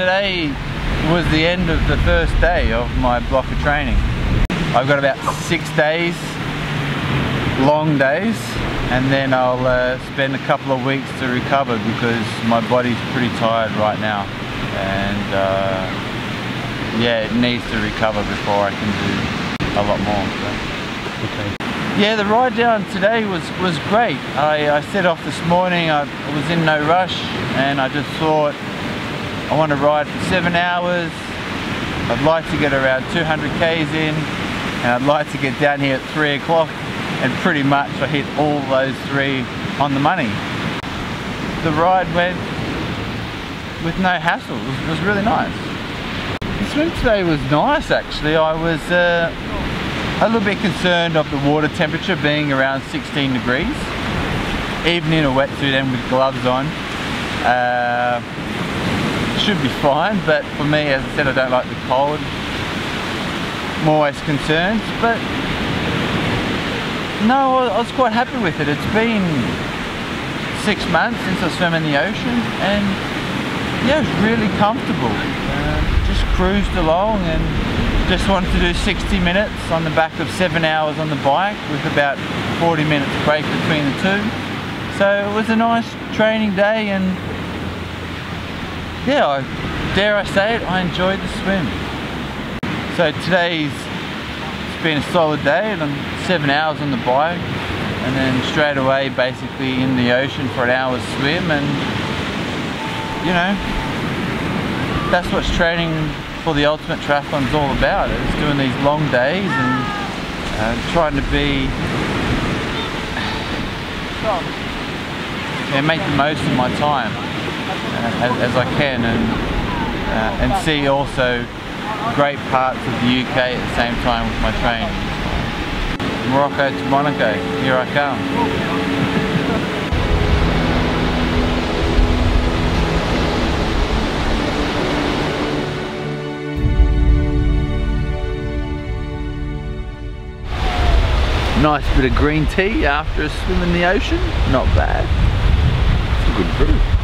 today was the end of the first day of my block of training. I've got about six days, long days, and then I'll uh, spend a couple of weeks to recover because my body's pretty tired right now. And uh, yeah, it needs to recover before I can do a lot more. So. Okay. Yeah, the ride down today was, was great. I, I set off this morning, I was in no rush, and I just thought I want to ride for seven hours. I'd like to get around 200 Ks in, and I'd like to get down here at three o'clock, and pretty much I hit all those three on the money. The ride went with no hassle, it was, really nice. The swim today was nice actually. I was uh, a little bit concerned of the water temperature being around 16 degrees, even in a wetsuit and with gloves on. Uh, should be fine, but for me, as I said, I don't like the cold. I'm always concerned, but no, I was quite happy with it. It's been six months since I swam in the ocean, and yeah, it's really comfortable. Uh, just cruised along and just wanted to do 60 minutes on the back of seven hours on the bike with about 40 minutes break between the two. So it was a nice training day and yeah, I, dare I say it, I enjoyed the swim. So today's it's been a solid day and I'm seven hours on the bike and then straight away basically in the ocean for an hour's swim and you know that's what training for the ultimate triathlon is all about. It's doing these long days and uh, trying to be yeah, make the most of my time as, as, I can and uh, and see also great parts of the UK at the same time with my training. Morocco to Monaco, here I come. Nice bit of green tea after a swim in the ocean. Not bad. It's a good brew.